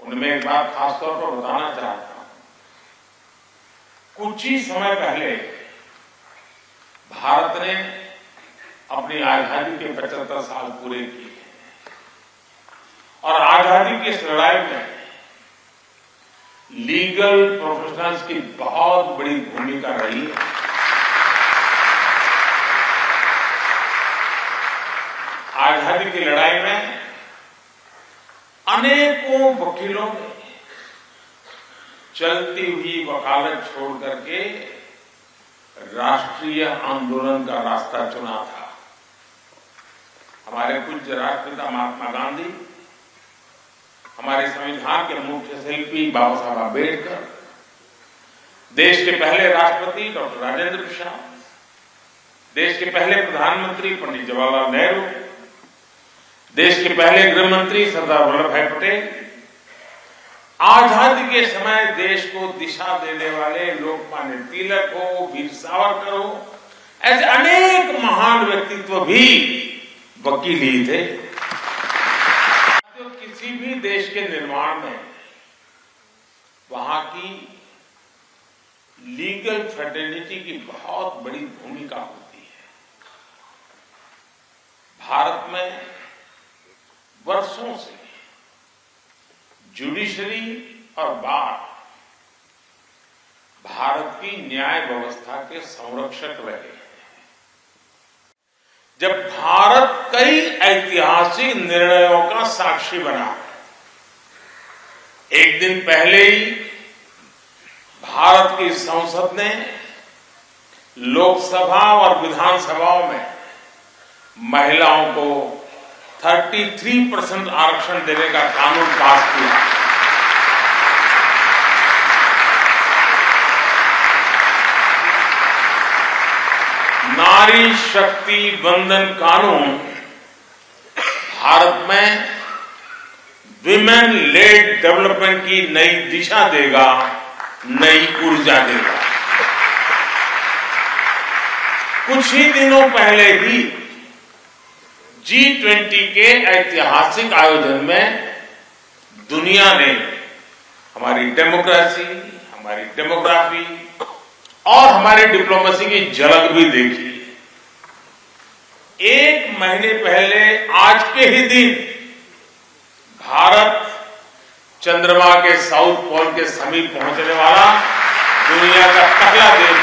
उनमें एक बात खासतौर पर बताना चाहता हूँ। कुछ ही समय पहले भारत ने अपनी आज़ादी के 75 साल पूरे किए। और आज़ादी की इस लड़ाई में लीगल प्रोफेशनल्स की बहुत बड़ी भूमिका रही है। आज़ादी की लड़ाई में अनेकों वकीलों ने चलती हुई वकालत छोड़ करके राष्ट्रीय आंदोलन का रास्ता चुना था। हमारे पूज्य राष्ट्रपिता महात्मा गांधी, हमारे संविधान के मुख्य शिल्पी बाबा साहब आम्बेडकर देश के पहले राष्ट्रपति डॉक्टर राजेंद्र प्रसाद, देश के पहले प्रधानमंत्री पंडित जवाहरलाल नेहरू देश के पहले गृह मंत्री सरदार वल्लभ भाई पटेल, आज़ादी के समय देश को दिशा देने वाले लोकमान्य तिलक हो, वीर सावरकर हो, ऐसे अनेक महान व्यक्तित्व भी वकील ही थे। तो किसी भी देश के निर्माण में वहाँ की लीगल फ्रेटर्निटी की बहुत बड़ी भूमिका होती है। भारत में वर्षों से जुडिशरी और बार, भारत की न्याय व्यवस्था के संरक्षक रहे हैं। जब भारत कई ऐतिहासिक निर्णयों का साक्षी बना, एक दिन पहले ही भारत की संसद ने लोकसभा और विधानसभाओं में महिलाओं को 33 परसेंट आरक्षण देने का कानून पास किया। नारी शक्ति बंधन कानून भारत में विमेन लेड डेवलपमेंट की नई दिशा देगा, नई ऊर्जा देगा। कुछ ही दिनों पहले ही जी ट्वेंटी के ऐतिहासिक आयोजन में दुनिया ने हमारी डेमोक्रेसी, हमारी डेमोग्राफी और हमारी डिप्लोमेसी की झलक भी देखी। एक महीने पहले आज के ही दिन भारत चंद्रमा के साउथ पोल के समीप पहुँचने वाला दुनिया का पहला देश